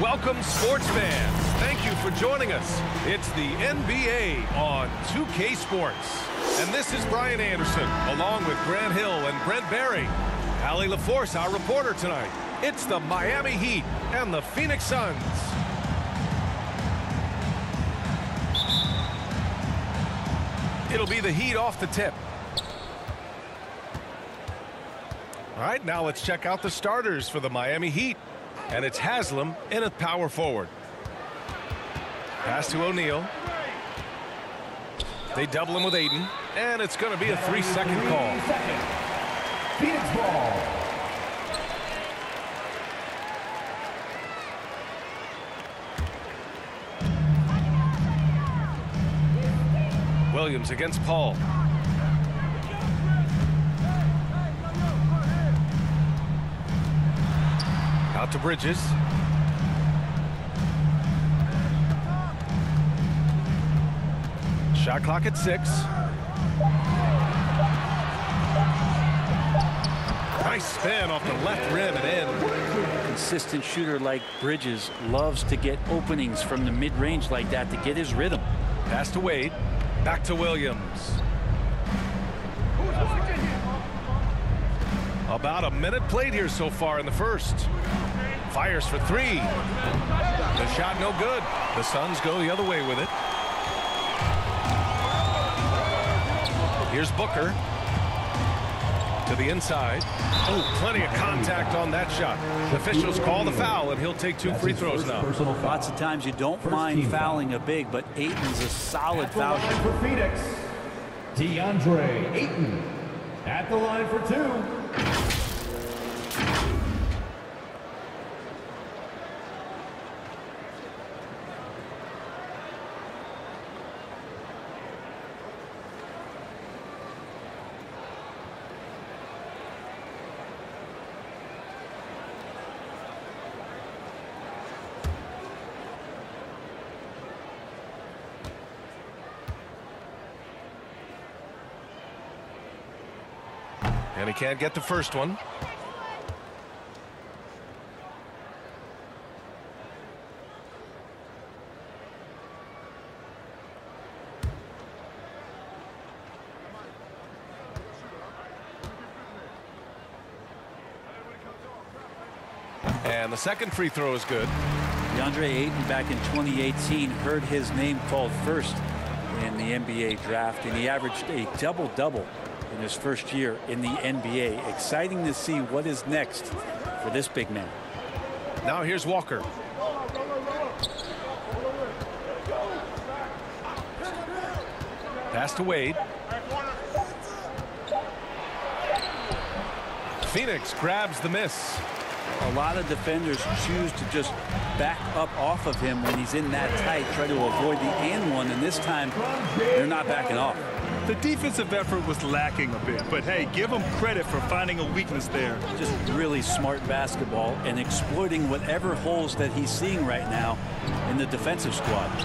Welcome, sports fans. Thank you for joining us. It's the NBA on 2K Sports. And this is Brian Anderson, along with Grant Hill and Brent Barry. Allie LaForce, our reporter tonight. It's the Miami Heat and the Phoenix Suns. It'll be the Heat off the tip. All right, now let's check out the starters for the Miami Heat. And it's Haslem in a power forward. Pass to O'Neal. They double him with Ayton. And it's going to be a three-second call. Phoenix ball. Williams against Paul. Out to Bridges. Shot clock at six. Nice spin off the left rim and in. Consistent shooter like Bridges loves to get openings from the mid-range like that to get his rhythm. Pass to Wade. Back to Williams. About a minute played here so far in the first. Fires for three. The shot no good. The Suns go the other way with it. Here's Booker. To the inside. Oh, plenty of contact on that shot. The officials call the foul, and he'll take two free throws now. Lots of times you don't mind fouling a big, but Ayton's a solid At foul for Phoenix, DeAndre Ayton. At the line for two. And he can't get the first one. And the second free throw is good. DeAndre Ayton back in 2018 heard his name called first in the NBA draft, and he averaged a double-double in his first year in the NBA. Exciting to see what is next for this big man. Now here's Walker. Pass to Wade. Phoenix grabs the miss. A lot of defenders choose to just back up off of him when he's in that tight, try to avoid the and one, and this time they're not backing off. The defensive effort was lacking a bit, but hey, give them credit for finding a weakness there. Just really smart basketball and exploiting whatever holes that he's seeing right now in the defensive squad.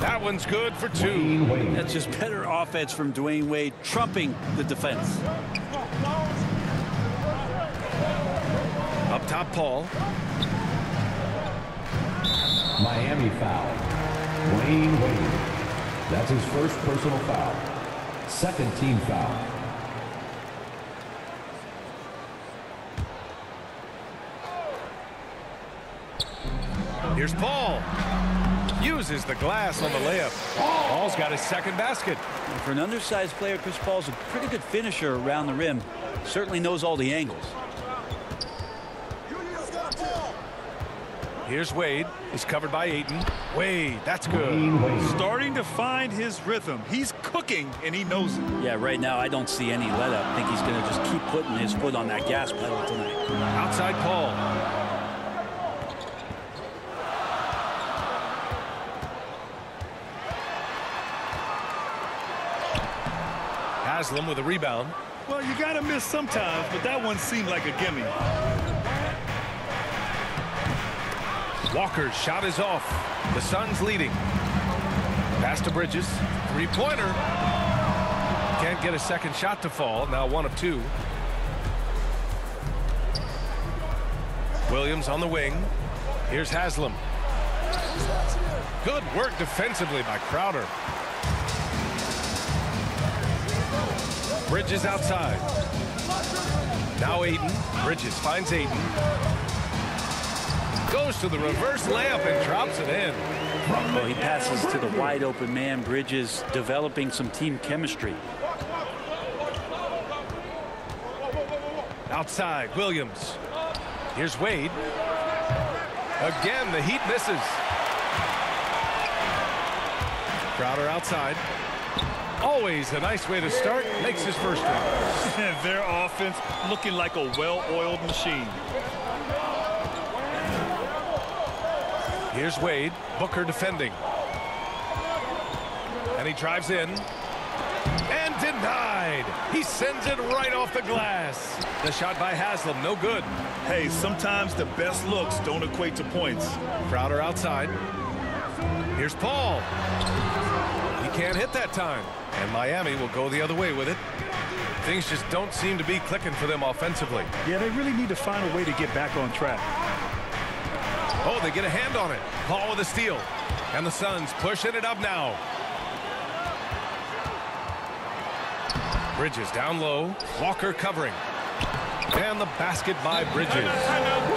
That one's good for two. That's just better offense from Dwyane Wade, trumping the defense. Up top, Paul. Miami foul. Dwyane Wade. That's his first personal foul. Second team foul. Here's Paul. Uses the glass on the layup. Paul's got his second basket. For an undersized player, Chris Paul's a pretty good finisher around the rim. Certainly knows all the angles. Here's Wade. He's covered by Ayton. Wade, that's good. Wade. Starting to find his rhythm. He's cooking, and he knows it. Yeah, right now I don't see any let up. I think he's going to just keep putting his foot on that gas pedal tonight. Outside Paul. Haslem with a rebound. Well, you got to miss sometimes, but that one seemed like a gimme. Walker's shot is off. The Suns leading. Pass to Bridges. Three-pointer. Can't get a second shot to fall. Now one of two. Williams on the wing. Here's Haslem. Good work defensively by Crowder. Bridges outside. Now Ayton. Bridges finds Ayton. Goes to the reverse layup and drops it in. Well, he passes to the wide open man. Bridges developing some team chemistry. Outside, Williams. Here's Wade. Again, the Heat misses. Crowder outside. Always a nice way to start. Makes his first one. Their offense looking like a well-oiled machine. Here's Wade. Booker defending. And he drives in. And denied. He sends it right off the glass. The shot by Haslem, no good. Hey, sometimes the best looks don't equate to points. Crowder outside. Here's Paul. He can't hit that time. And Miami will go the other way with it. Things just don't seem to be clicking for them offensively. Yeah, they really need to find a way to get back on track. Oh, they get a hand on it. Paul with a steal. And the Suns pushing it up now. Bridges down low. Walker covering. And the basket by Bridges.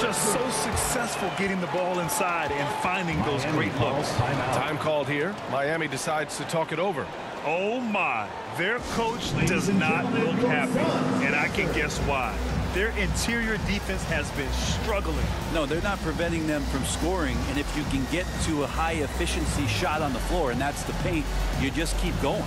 Just so successful getting the ball inside and finding those great looks. Time called here. Miami decides to talk it over. Oh my, their coach does not look happy, and I can guess why. Their interior defense has been struggling. No, they're not preventing them from scoring, and if you can get to a high efficiency shot on the floor, and that's the paint, you just keep going.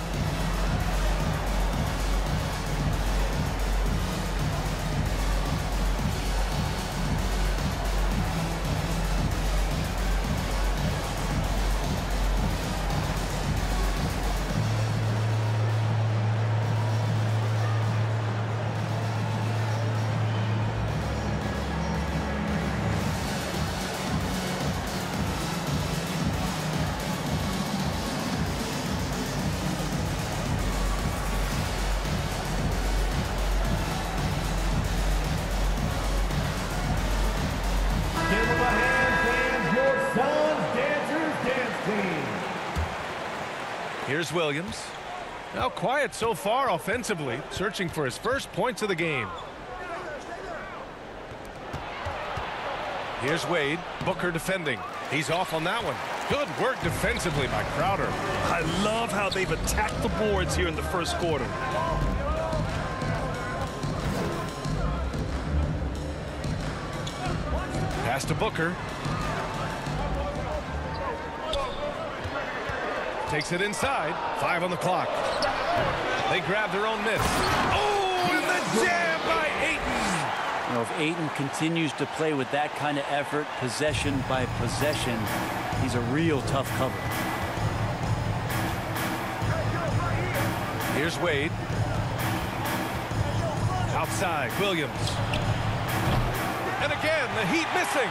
Williams. Now quiet so far offensively, searching for his first points of the game. Here's Wade. Booker defending. He's off on that one. Good work defensively by Crowder. I love how they've attacked the boards here in the first quarter. Pass to Booker. Takes it inside. Five on the clock. They grab their own miss. Oh, and the jam by Ayton. You know, if Ayton continues to play with that kind of effort, possession by possession, he's a real tough cover. Here's Wade. Outside, Williams. And again, the Heat missing.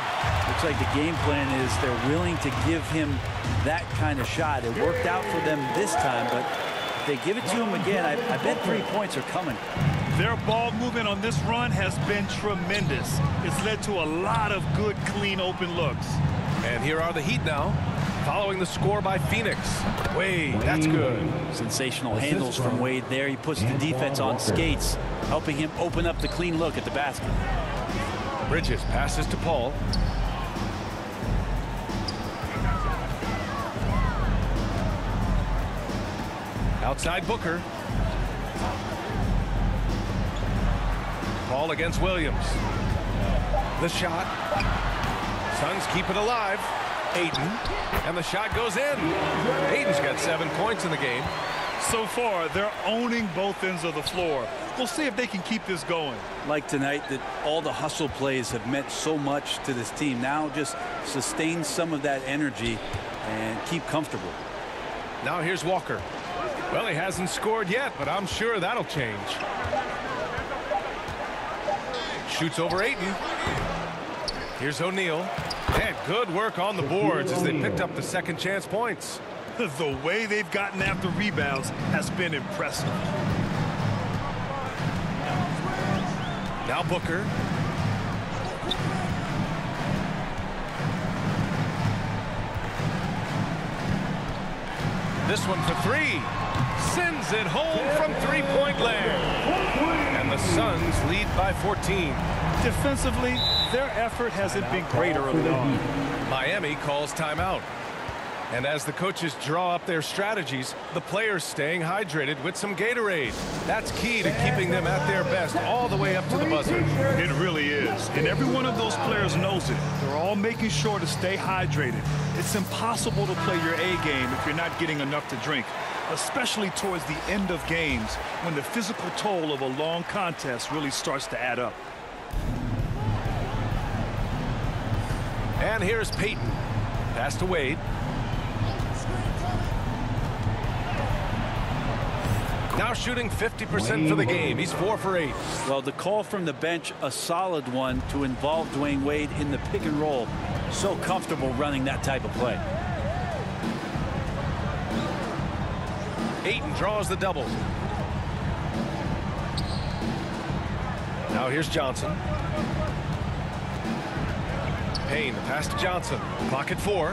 Looks like the game plan is they're willing to give him that kind of shot. It worked out for them this time, but if they give it to him again, I, I bet three points are coming. Their ball movement on this run has been tremendous. It's led to a lot of good, clean, open looks. And here are the Heat now, following the score by Phoenix. Wade, that's good. Sensational handles from from Wade there. He puts the defense on skates, helping him open up the clean look at the basket. Bridges passes to Paul. Outside Booker. Paul against Williams. The shot. Suns keep it alive. Ayton. And the shot goes in. Ayton's got seven points in the game. So far, they're owning both ends of the floor. We'll see if they can keep this going. Like tonight, that all the hustle plays have meant so much to this team. Now just sustain some of that energy and keep comfortable. Now here's Walker. Well, he hasn't scored yet, but I'm sure that'll change. Shoots over Ayton. Here's O'Neal. And good work on the boards as they picked up the second chance points. the way they've gotten after rebounds has been impressive. Now Booker. This one for three. Sends it home from three-point land. And the Suns lead by 14. Defensively, their effort hasn't been great early on. Miami calls timeout. And as the coaches draw up their strategies, the players staying hydrated with some Gatorade. That's key to keeping them at their best all the way up to the buzzer. It really is. And every one of those players knows it. They're all making sure to stay hydrated. It's impossible to play your A game if you're not getting enough to drink, especially towards the end of games when the physical toll of a long contest really starts to add up. And here's Payton. Pass to Wade. Now shooting 50% for the game. He's four for eight. Well, the call from the bench, a solid one to involve Dwyane Wade in the pick and roll. So comfortable running that type of play. Ayton draws the double. Now here's Johnson. Payne, pass to Johnson. Clock at four.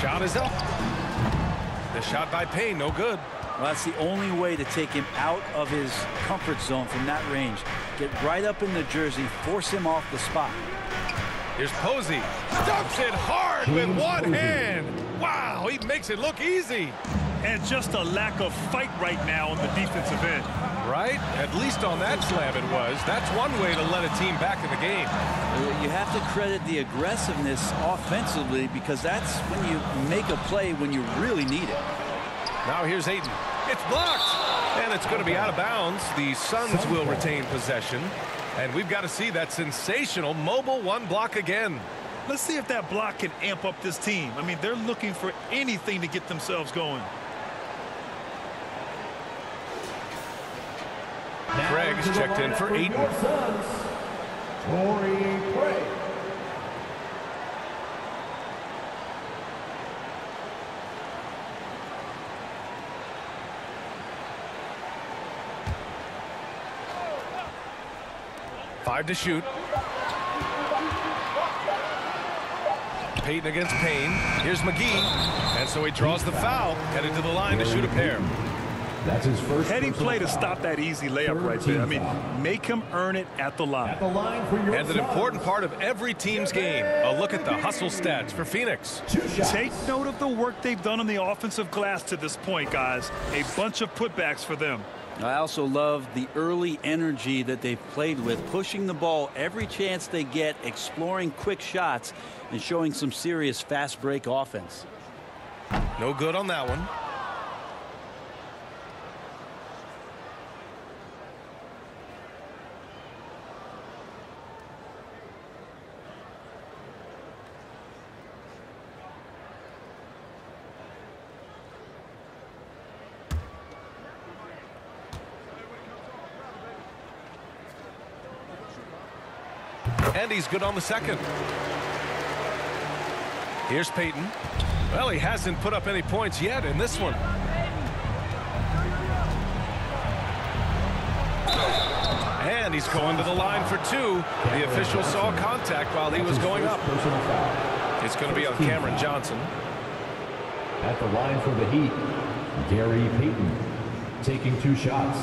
Shot is up. The shot by Payne, no good. Well, that's the only way to take him out of his comfort zone from that range. Get right up in the jersey, force him off the spot. Here's Posey. Dumps it hard with one hand. Wow, he makes it look easy. And just a lack of fight right now on the defensive end. Right? At least on that slam it was. That's one way to let a team back in the game. You have to credit the aggressiveness offensively because that's when you make a play when you really need it. Now here's Ayton. It's blocked. And it's going to be out of bounds. The Suns will retain possession. And we've got to see that sensational mobile one block again. Let's see if that block can amp up this team. I mean, they're looking for anything to get themselves going. Craig's checked in for Ayton. Torrey Craig. Five to shoot. Payton against Payne. Here's McGee. And so he draws the foul, headed to the line to shoot a pair. That's his first Heading play to foul. stop that easy layup right there. I mean, make him earn it at the line. At the line for your And an important part of every team's game. A look at the hustle stats for Phoenix. Take note of the work they've done on the offensive glass to this point, guys. A bunch of putbacks for them. I also love the early energy that they've played with, pushing the ball every chance they get, exploring quick shots, and showing some serious fast break offense. No good on that one. And he's good on the second. Here's Payton. Well, he hasn't put up any points yet in this one. And he's going to the line for two. The official saw contact while he was going up. It's going to be on Cameron Johnson. At the line for the Heat, Gary Payton taking two shots.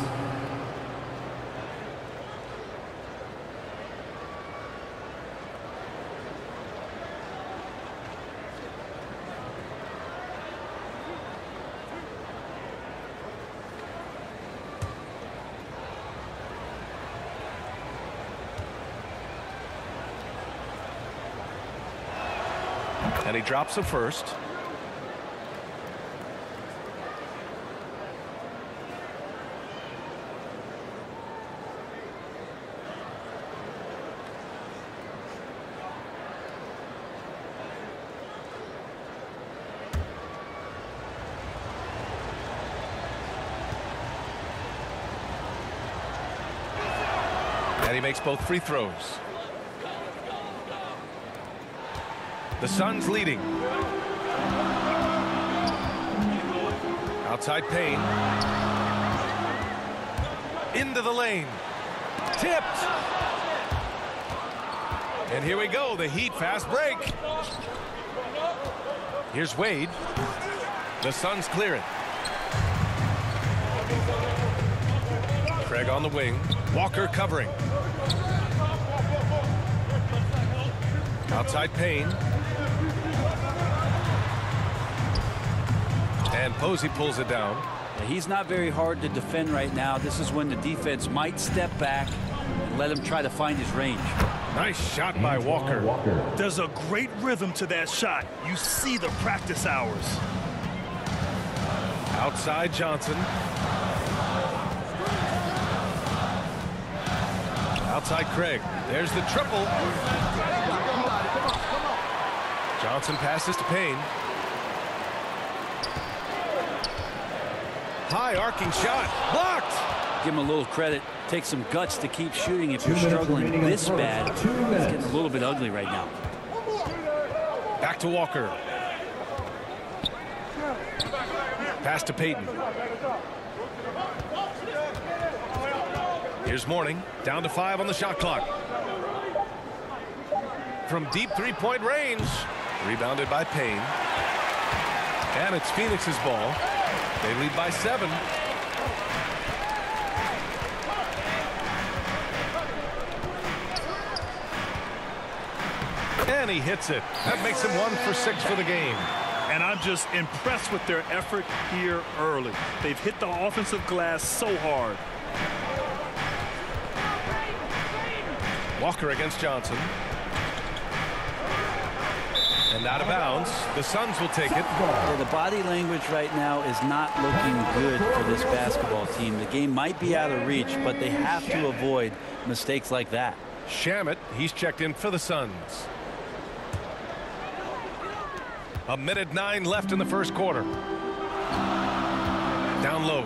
He drops the first. And he makes both free throws. The Suns leading. Outside Payne. Into the lane. Tipped. And here we go, the Heat fast break. Here's Wade. The Suns clear it. Craig on the wing. Walker covering. Outside Payne. And Posey pulls it down. He's not very hard to defend right now. This is when the defense might step back and let him try to find his range. Nice shot by Walker. Walker. There's a great rhythm to that shot. You see the practice hours. Outside Johnson. Outside Craig. There's the triple. Johnson passes to Payne. High arcing shot. Blocked. Give him a little credit. Take some guts to keep shooting if Two you're struggling remaining in this bad. Two It's getting a little bit ugly right now. Back to Walker. Pass to Payton. Here's Mourning. Down to five on the shot clock. From deep three-point range. Rebounded by Payne. And it's Phoenix's ball. They lead by seven. And he hits it. That makes him one for six for the game. And I'm just impressed with their effort here early. They've hit the offensive glass so hard. Walker against Johnson. And out of bounds. The Suns will take it. Yeah, the body language right now is not looking good for this basketball team. The game might be out of reach, but they have to avoid mistakes like that. Shamet, he's checked in for the Suns. A minute nine left in the first quarter. Down low.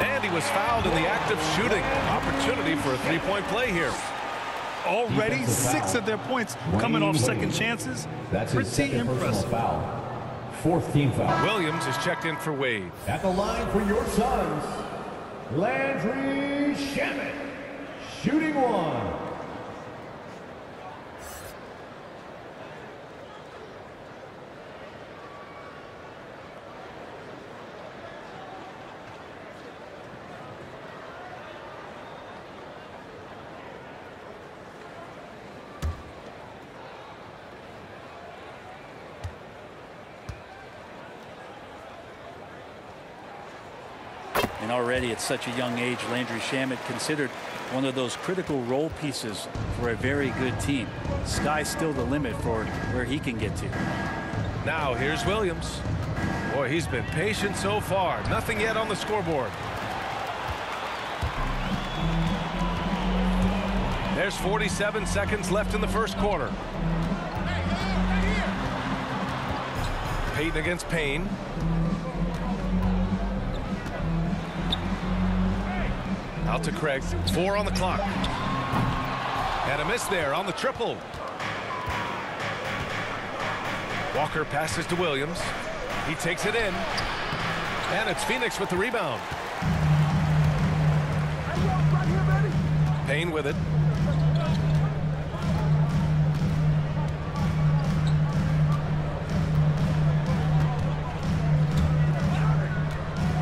And he was fouled in the act of shooting. Opportunity for a three-point play here. Already six foul. of their points coming off second chances. That's Pretty second impressive. foul. Fourth team foul. Williams is checked in for Wade. At the line for your Suns, Landry Shamet, shooting one. And already at such a young age, Landry Shamet considered one of those critical role pieces for a very good team. Sky's still the limit for where he can get to. Now here's Williams. Boy, he's been patient so far. Nothing yet on the scoreboard. There's 47 seconds left in the first quarter. Payton against Payne. Out to Craig. Four on the clock. And a miss there on the triple. Walker passes to Williams. He takes it in. And it's Phoenix with the rebound. Payne with it.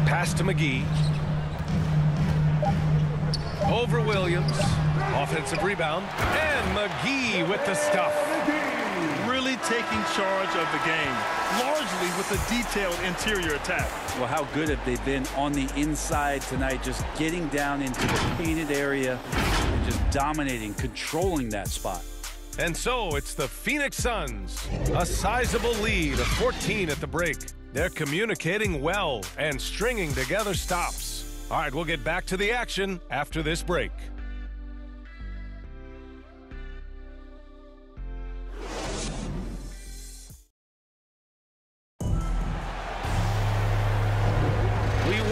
Pass to McGee. Over Williams. Offensive rebound. And McGee with the stuff. Really taking charge of the game, largely with a detailed interior attack. Well, how good have they been on the inside tonight, just getting down into the painted area and just dominating, controlling that spot. And so it's the Phoenix Suns, a sizable lead of 14 at the break. They're communicating well and stringing together stops. All right, we'll get back to the action after this break. We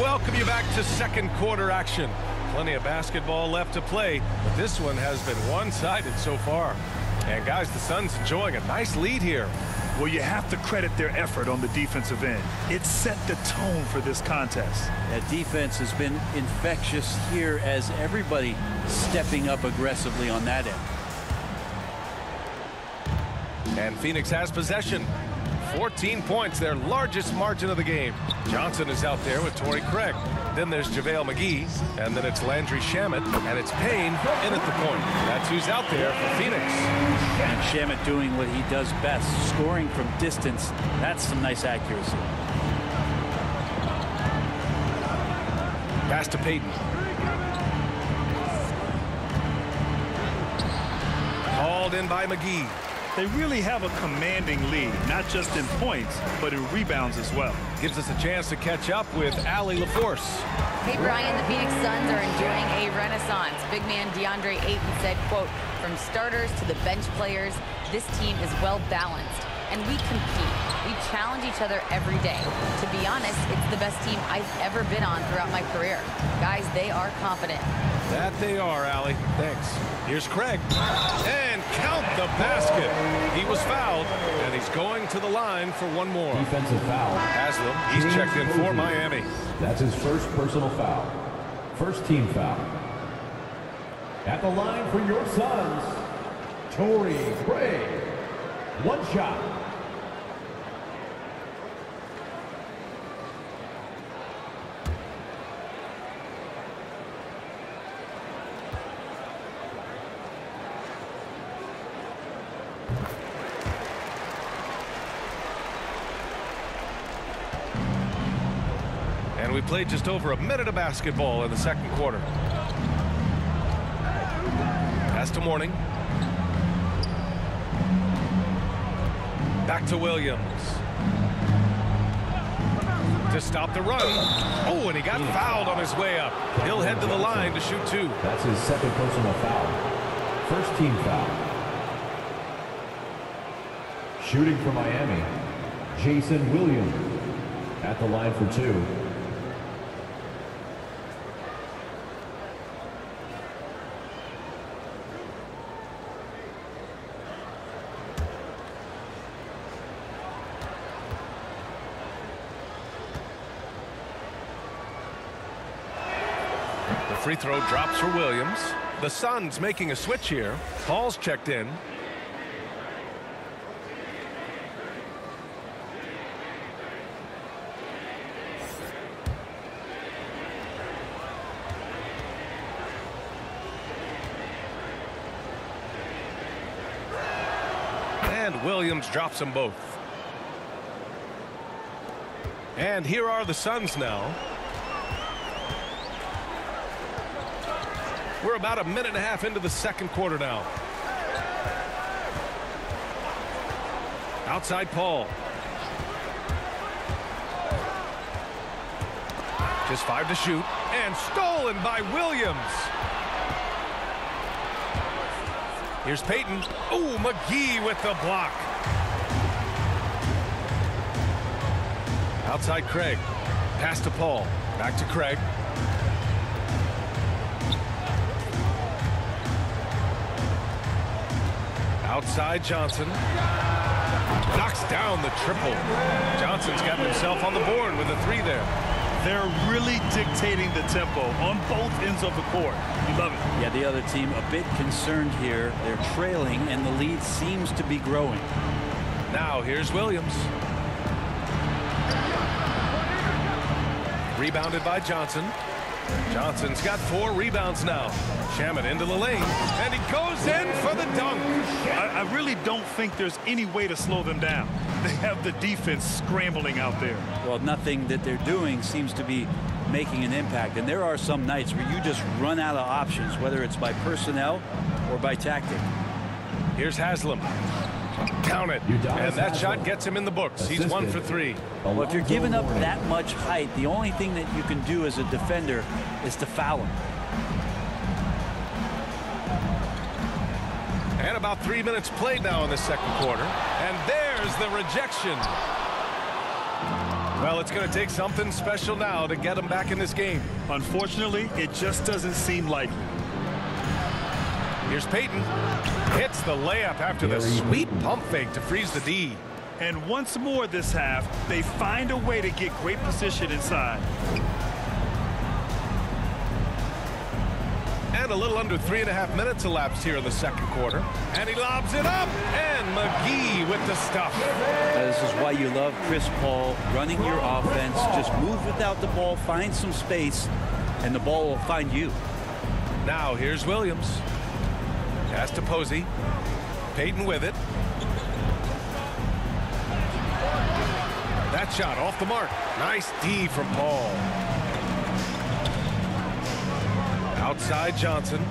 welcome you back to second quarter action. Plenty of basketball left to play, but this one has been one-sided so far. And guys, the Suns enjoying a nice lead here. Well, you have to credit their effort on the defensive end. It set the tone for this contest. That defense has been infectious here as everybody stepping up aggressively on that end. And Phoenix has possession. 14 points, their largest margin of the game. Johnson is out there with Torrey Craig. Then there's JaVale McGee, and then it's Landry Shamet, and it's Payne in at the point. That's who's out there for Phoenix. And Shamet doing what he does best, scoring from distance. That's some nice accuracy. Pass to Payton. Called in by McGee. They really have a commanding lead, not just in points, but in rebounds as well. Gives us a chance to catch up with Allie LaForce. Hey, Brian, the Phoenix Suns are enjoying a renaissance. Big man DeAndre Ayton said, quote, from starters to the bench players, this team is well balanced, and we compete. We challenge each other every day. To be honest, it's the best team I've ever been on throughout my career. Guys, they are confident. That they are, Allie. Thanks. Here's Craig. And count the basket. He was fouled, and he's going to the line for one more. Defensive foul. Haslem, he's checked in for Miami. That's his first personal foul. First team foul. At the line for your Suns, Torrey Craig. One shot. And we played just over a minute of basketball in the second quarter. To Mourning. Back to Williams. To stop the run. Oh, and he got hmm. fouled on his way up. He'll head to the line to shoot two. That's his second personal foul. First team foul. Shooting for Miami, Jason Williams. At the line for two. Free throw drops for Williams. The Suns making a switch here. Paul's checked in. And Williams drops them both. And here are the Suns now. We're about a minute and a half into the second quarter now. Outside Paul. Just five to shoot. And stolen by Williams. Here's Payton. Oh, McGee with the block. Outside Craig. Pass to Paul. Back to Craig. Outside Johnson. Knocks down the triple. Johnson's got himself on the board with a three there. They're really dictating the tempo on both ends of the court. You love it. Yeah, the other team a bit concerned here. They're trailing, and the lead seems to be growing. Now here's Williams. Rebounded by Johnson. Johnson's got four rebounds now. Shaman into the lane, and he goes in for the dunk. I, I really don't think there's any way to slow them down. They have the defense scrambling out there. Well, nothing that they're doing seems to be making an impact. And there are some nights where you just run out of options, whether it's by personnel or by tactic. Here's Haslem. Count it. And that shot gets him in the books. He's one for three. Well, if you're giving up that much height, the only thing that you can do as a defender is to foul him. About three minutes played now in the second quarter. And there's the rejection. Well, it's going to take something special now to get him back in this game. Unfortunately, it just doesn't seem likely. Here's Payton. Hits the layup after the sweet pump fake to freeze the D. And once more this half, they find a way to get great position inside. And a little under three and a half minutes elapsed here in the second quarter. And he lobs it up. And McGee with the stuff. This is why you love Chris Paul running your offense. Just move without the ball, find some space, and the ball will find you. Now here's Williams. Pass to Posey. Payton with it. That shot off the mark. Nice D from Paul. Outside Johnson.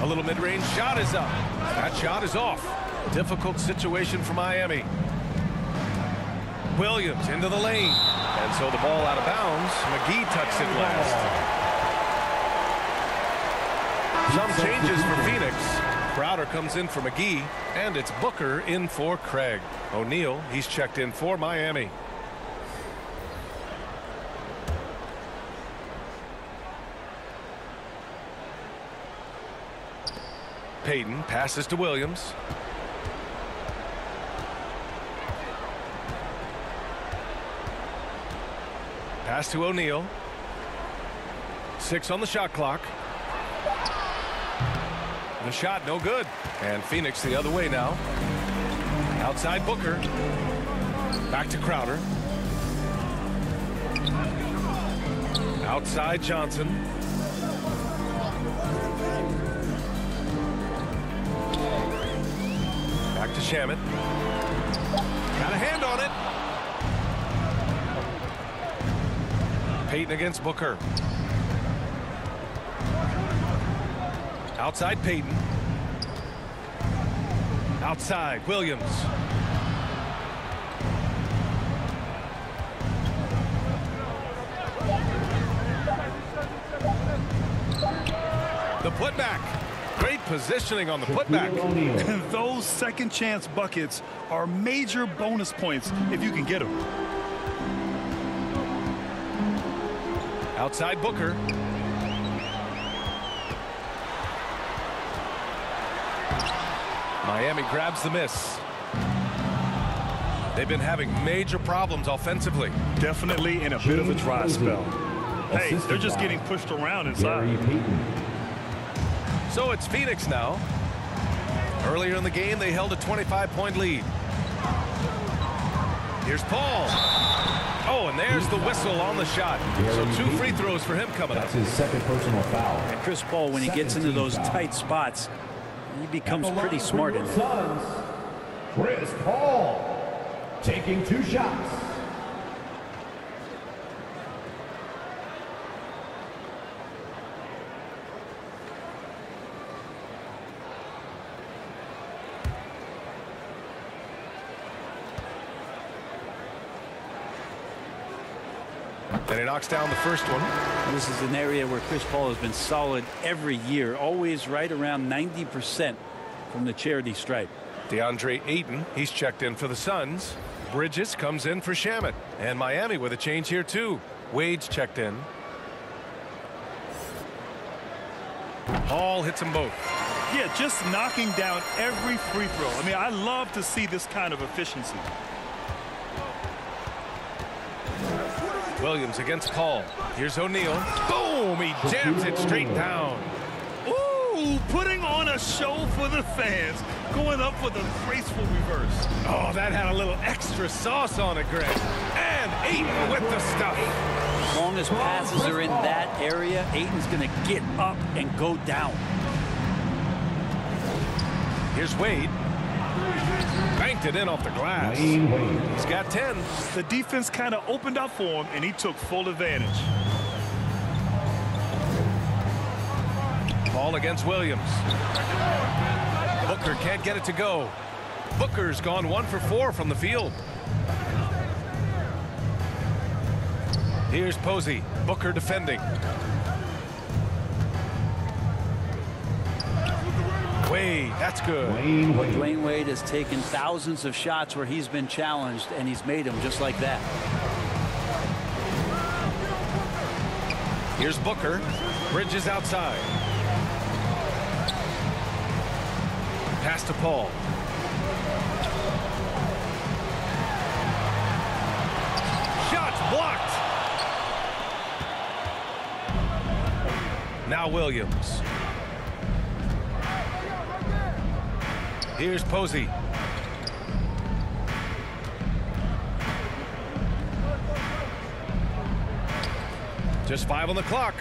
A little mid-range shot is up. That shot is off. Difficult situation for Miami. Williams into the lane. And so the ball out of bounds. McGee tucks it last. Some changes for Phoenix. Crowder comes in for McGee, and it's Booker in for Craig. O'Neal, he's checked in for Miami. Payton passes to Williams. Pass to O'Neal. Six on the shot clock. The shot no good. And Phoenix the other way now. Outside Booker. Back to Crowder. Outside Johnson. Back to Shamet. Got a hand on it. Payton against Booker. Outside Payton. Outside Williams. The putback. Great positioning on the putback. And those second chance buckets are major bonus points if you can get them. Outside Booker. Miami grabs the miss. They've been having major problems offensively. Definitely in a bit of a dry spell. Hey, they're just getting pushed around inside. So it's Phoenix now. Earlier in the game, they held a 25-point lead. Here's Paul. Oh, and there's the whistle on the shot. So two free throws for him coming up. That's his second personal foul. And Chris Paul, when he gets into those tight spots, he becomes pretty smart in it. Suns, Chris Paul taking two shots. Knocks down the first one. This is an area where Chris Paul has been solid every year, always right around 90% from the charity stripe. DeAndre Ayton, he's checked in for the Suns. Bridges comes in for Shamet. And Miami with a change here, too. Wade's checked in. Hall hits them both. Yeah, just knocking down every free throw. I mean, I love to see this kind of efficiency. Williams against Paul. Here's O'Neal. Boom! He jams it straight down. Ooh, putting on a show for the fans. Going up for the graceful reverse. Oh, that had a little extra sauce on it, Greg. And Ayton with the stuff. As long as passes are in that area, Ayton's going to get up and go down. Here's Wade. Banked it in off the glass. He's got 10. The defense kind of opened up for him, and he took full advantage. Paul against Williams. Booker can't get it to go. Booker's gone one for four from the field. Here's Posey. Booker defending. Wade, that's good. Dwyane Wade. Dwyane Wade has taken thousands of shots where he's been challenged, and he's made them just like that. Here's Booker. Bridges outside. Pass to Paul. Shots blocked. Now Williams. Here's Posey. Just five on the clock.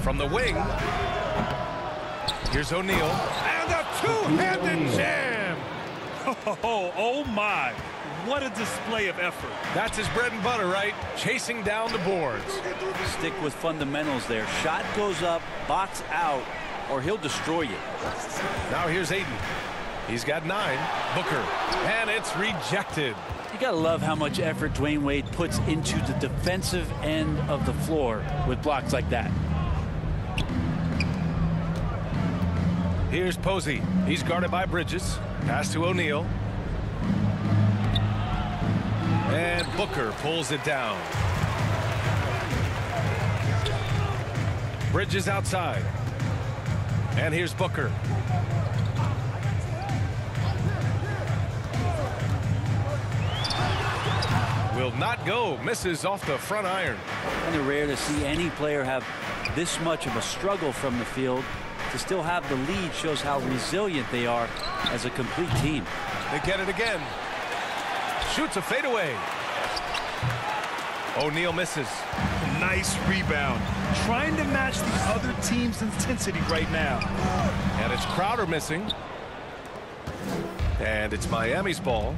From the wing. Here's O'Neal. And a two-handed jam. Oh, oh my. What a display of effort. That's his bread and butter, right? Chasing down the boards. Stick with fundamentals there. Shot goes up, box out, or he'll destroy you. Now here's Ayton. He's got nine. Booker. And it's rejected. You got to love how much effort Dwyane Wade puts into the defensive end of the floor with blocks like that. Here's Posey. He's guarded by Bridges. Pass to O'Neal. And Booker pulls it down. Bridges outside. And here's Booker. Will not go. Misses off the front iron. Kind of rare to see any player have this much of a struggle from the field. To still have the lead shows how resilient they are as a complete team. They get it again. Shoots a fadeaway. O'Neal misses. Nice rebound. Trying to match the other team's intensity right now. And it's Crowder missing. And it's Miami's ball.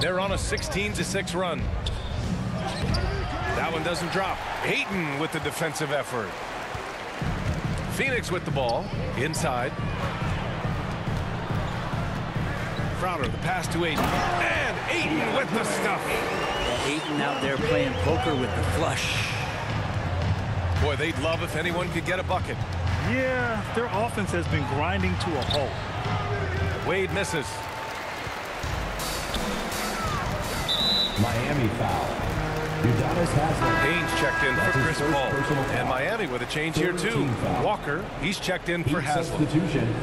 They're on a 16 to 6 run. That one doesn't drop. Ayton with the defensive effort. Phoenix with the ball inside. Crowder the pass to Ayton. And Ayton with the stuff. Ayton out there playing poker with the flush. Boy, they'd love if anyone could get a bucket. Yeah, their offense has been grinding to a halt. Wade misses. Miami foul. Udonis Haslem. Haynes checked in for That's his Chris Paul. And Miami with a change here, too. foul. Walker, he's checked in for Heat Haslem. substitution.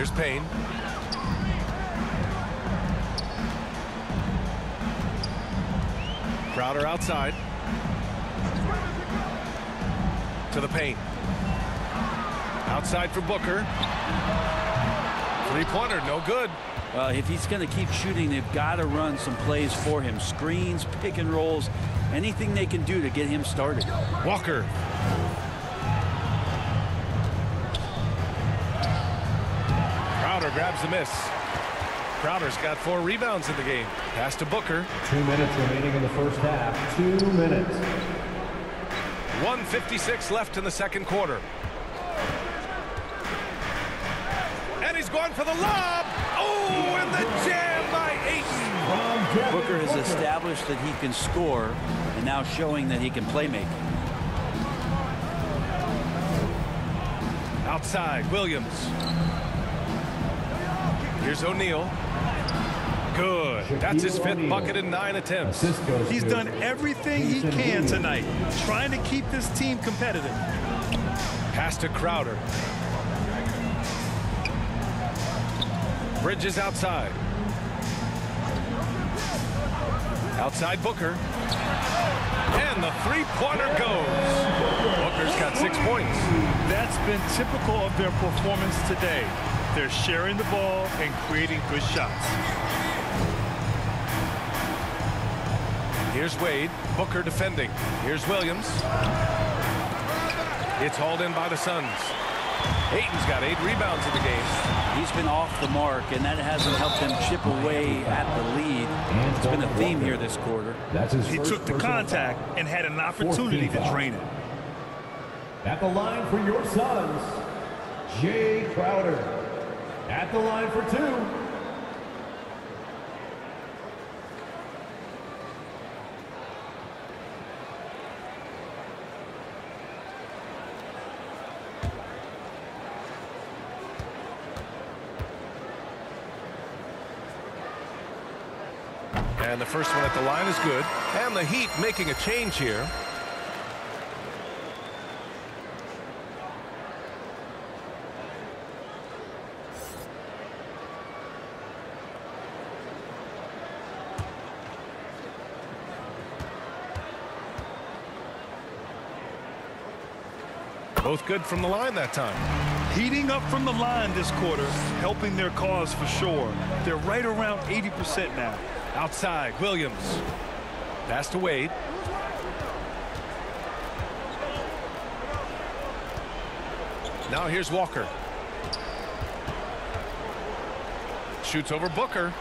Here's Payne. Crowder outside. To the paint. Outside for Booker. Three-pointer, no good. Uh, if he's going to keep shooting, they've got to run some plays for him. Screens, pick and rolls, anything they can do to get him started. Walker. Crowder grabs the miss. Crowder's got four rebounds in the game. Pass to Booker. Two minutes remaining in the first half. Two minutes. 156 left in the second quarter. And he's going for the lob. Oh, and the jam by Ayton. From Devin Booker has established that he can score and now showing that he can play make. Outside, Williams. Here's O'Neal. Good. That's his fifth bucket in nine attempts. He's done everything he can tonight, trying to keep this team competitive. Pass to Crowder. Bridges outside. Outside Booker. And the three-pointer goes. Booker's got six points. That's been typical of their performance today. They're sharing the ball and creating good shots. Here's Wade. Booker defending. Here's Williams. It's hauled in by the Suns. Ayton's got eight rebounds in the game. He's been off the mark, and that hasn't helped them chip away at the lead. It's been a theme here this quarter. That's his He first took the contact foul. and had an opportunity to foul. drain it. At the line for your Suns, Jae Crowder. At the line for two, And the first one at the line is good. And the Heat making a change here. Both good from the line that time. Heating up from the line this quarter, helping their cause for sure. They're right around 80% now. Outside, Williams. Pass to Wade. Now here's Walker. Shoots over Booker.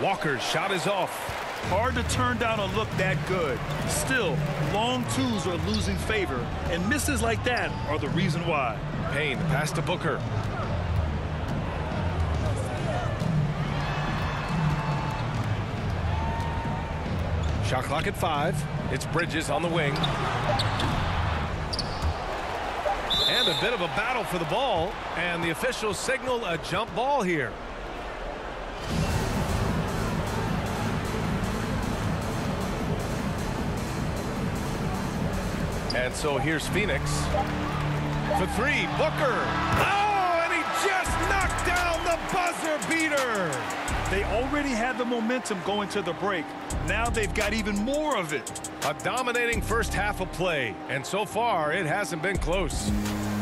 Walker's shot is off. Hard to turn down a look that good. Still, long twos are losing favor, and misses like that are the reason why. Payne, pass to Booker. Shot clock at five. It's Bridges on the wing. And a bit of a battle for the ball. And the officials signal a jump ball here. And so here's Phoenix. For three, Booker. Oh, and he just knocked down the buzzer beater. They already had the momentum going to the break. Now they've got even more of it. A dominating first half of play, and so far it hasn't been close.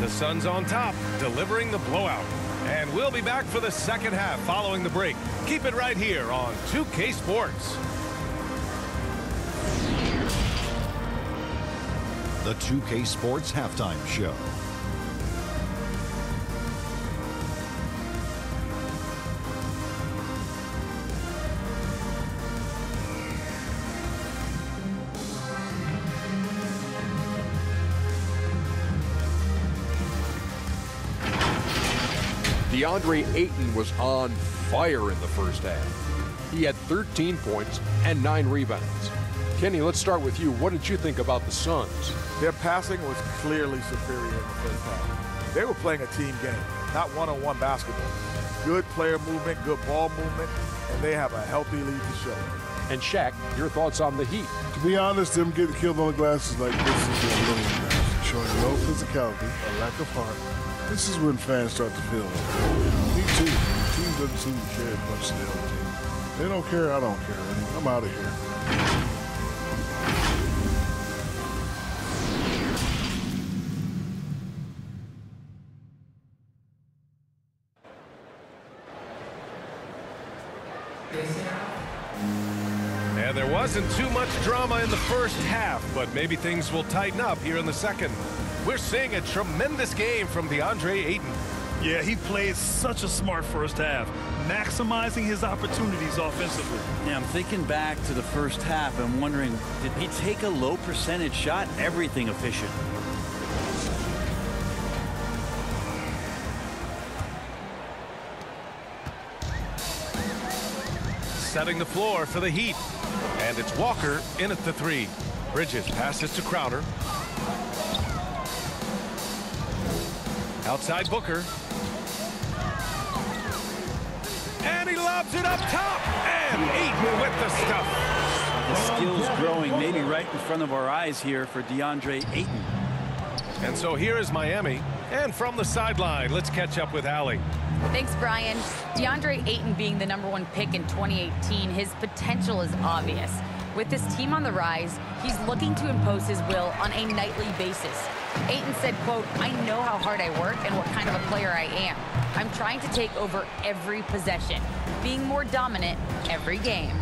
The Suns on top, delivering the blowout. And we'll be back for the second half following the break. Keep it right here on 2K Sports. The 2K Sports Halftime Show. DeAndre Ayton was on fire in the first half. He had 13 points and nine rebounds. Kenny, let's start with you. What did you think about the Suns? Their passing was clearly superior in the first half. They were playing a team game, not one-on-one basketball. Good player movement, good ball movement, and they have a healthy lead to show. And Shaq, your thoughts on the Heat? To be honest, them getting killed on the glass is like this is a little embarrassing. Showing no physicality, a lack of heart. This is when fans start to feel. Me too. The team doesn't seem to care as much as the other team. They don't care, I don't care. I'm out of here. And there wasn't too much drama in the first half, but maybe things will tighten up here in the second. We're seeing a tremendous game from DeAndre Ayton. Yeah, he played such a smart first half, maximizing his opportunities offensively. Yeah, I'm thinking back to the first half. I'm wondering, did he take a low percentage shot? Everything efficient. Setting the floor for the Heat. And it's Walker in at the three. Bridges passes to Crowder. Outside Booker. And he lobs it up top. And Ayton with the stuff. The skills growing maybe right in front of our eyes here for DeAndre Ayton. And so here is Miami. And from the sideline, let's catch up with Allie. Thanks, Brian. DeAndre Ayton being the number one pick in 2018, his potential is obvious. With this team on the rise, he's looking to impose his will on a nightly basis. Ayton said, quote, I know how hard I work and what kind of a player I am. I'm trying to take over every possession, being more dominant every game.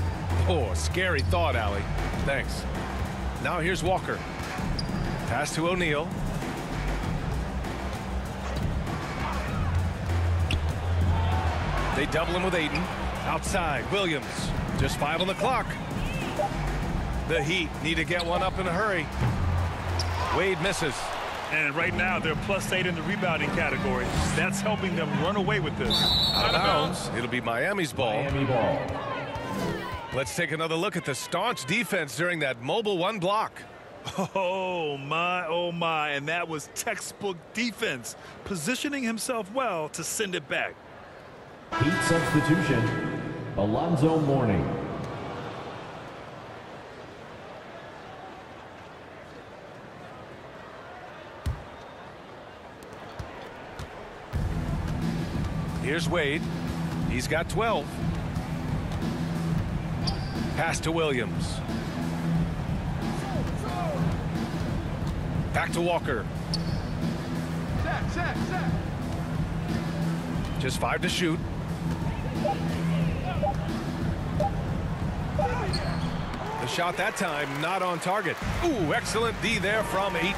Oh, scary thought, Allie. Thanks. Now here's Walker. Pass to O'Neal. They double him with Ayton. Outside, Williams. Just five on the clock. The Heat need to get one up in a hurry. Wade misses. And right now, they're plus eight in the rebounding category. That's helping them run away with this. Out of bounds. It'll be Miami's ball. Miami ball. Let's take another look at the staunch defense during that mobile one block. Oh, my, oh, my. And that was textbook defense, positioning himself well to send it back. Heat substitution. Alonzo Mourning. Here's Wade. He's got 12. Pass to Williams. Back to Walker. Just five to shoot. The shot that time not on target. Ooh, excellent D there from Ayton.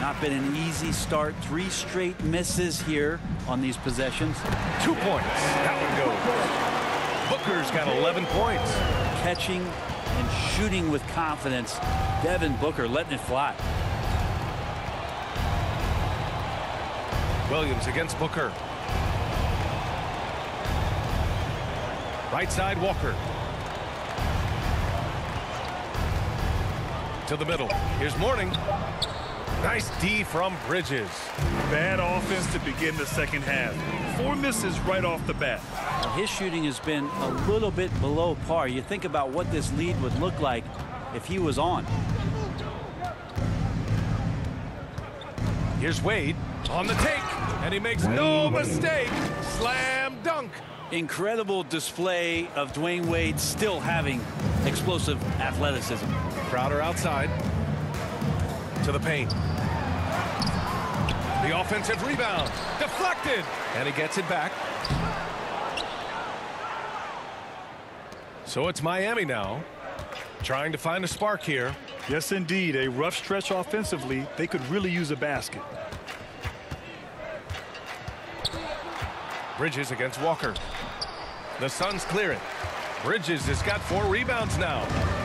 Not been an easy start. Three straight misses here on these possessions. Two points. That one goes. Booker's got 11 points. Catching and shooting with confidence. Devin Booker letting it fly. Williams against Booker. Right side Walker. To the middle. Here's Mourning. Nice D from Bridges. Bad offense to begin the second half. Four misses right off the bat. Now, his shooting has been a little bit below par. You think about what this lead would look like if he was on. Here's Wade on the take, and he makes no mistake. Slam dunk. Incredible display of Dwyane Wade still having explosive athleticism. Crowder outside to the paint. The offensive rebound deflected, and he gets it back. So it's Miami now, trying to find a spark here. Yes, indeed. A rough stretch offensively. They could really use a basket. Bridges against Walker. The Suns clear it. Bridges has got four rebounds now.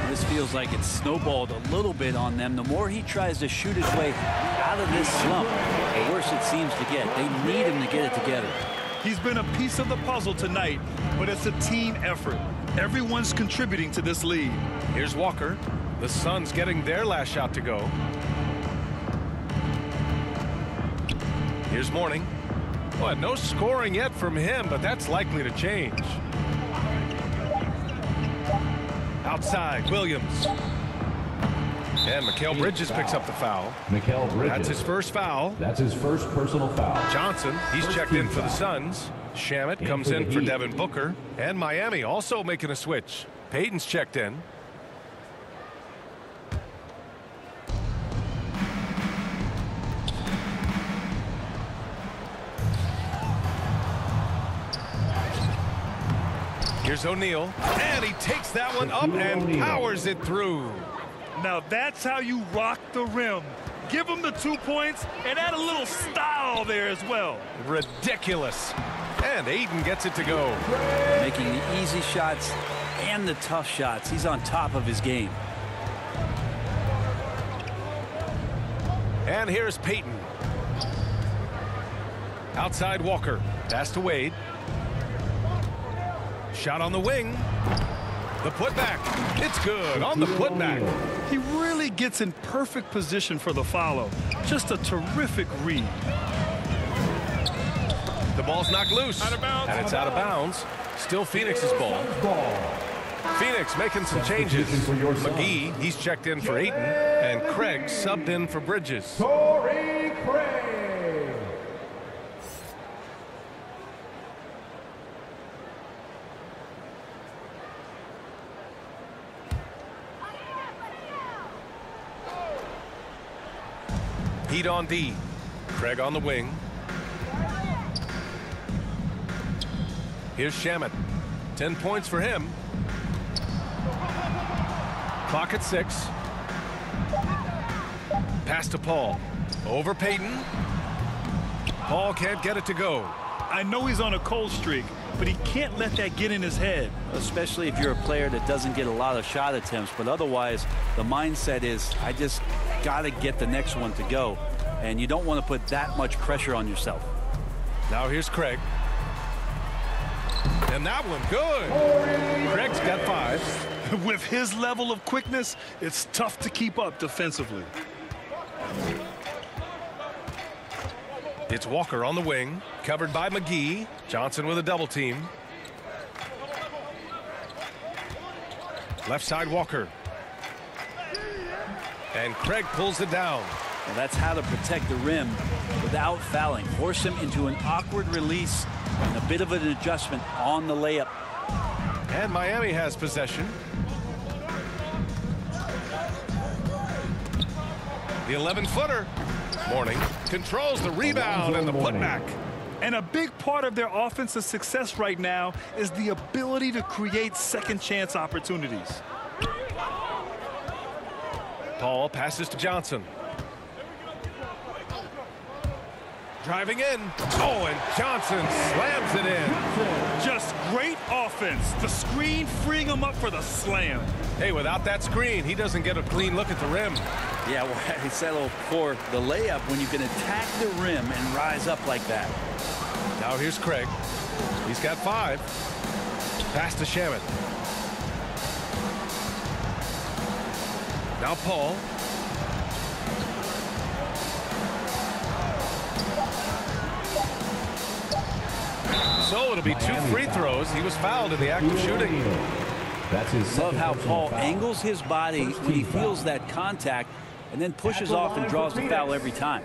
This feels like it's snowballed a little bit on them. The more he tries to shoot his way out of this slump, the worse it seems to get. They need him to get it together. He's been a piece of the puzzle tonight, but it's a team effort. Everyone's contributing to this lead. Here's Walker. The Suns getting their last shot to go. Here's Mourning. What, no scoring yet from him, but that's likely to change. Outside, Williams. And Mikal Bridges picks up the foul. Mikal Bridges. That's his first foul. That's his first personal foul. Johnson, he's First checked in for the foul. Suns. Shamet In comes for in for Devin Booker. And Miami also making a switch. Payton's checked in. Here's O'Neal. And he takes that one up and powers it through. Now that's how you rock the rim. Give him the two points and add a little style there as well. Ridiculous. And Ayton gets it to go. Making the easy shots and the tough shots. He's on top of his game. And here's Payton. Outside Walker. Pass to Wade. Shot on the wing. The putback. It's good on the putback. He really gets in perfect position for the follow. Just a terrific read. The ball's knocked loose. And it's out of bounds. Still Phoenix's ball. Phoenix making some changes. Substitution for your Suns. McGee, he's checked in for Ayton. And Craig subbed in for Bridges. Torrey Craig. Heat on D. Craig on the wing. Here's Shamet. 10 points for him. Clock at six. Pass to Paul. Over Payton. Paul can't get it to go. I know he's on a cold streak, but he can't let that get in his head. especially if you're a player that doesn't get a lot of shot attempts. But otherwise, the mindset is, I just got to get the next one to go. And you don't want to put that much pressure on yourself. Now here's Craig. And that one, good. Craig's got five. With his level of quickness, it's tough to keep up defensively. It's Walker on the wing, covered by McGee. Johnson with a double team. Left side Walker. And Craig pulls it down. And that's how to protect the rim without fouling. Force him into an awkward release and a bit of an adjustment on the layup. And Miami has possession. The 11 footer. Mourning controls the rebound and the putback. And a big part of their offensive success right now is the ability to create second chance opportunities. Paul passes to Johnson. Driving in. Oh, and Johnson slams it in. Just great offense. The screen freeing him up for the slam. Hey, without that screen, he doesn't get a clean look at the rim. Yeah, well, I settled for the layup when you can attack the rim and rise up like that. Now here's Craig. He's got five. Pass to Shamet. Now Paul. So it'll be two free throws. He was fouled in the act of shooting. That's his Love how Paul foul. angles his body when he team foul. feels that contact and then pushes the off and draws the foul every time.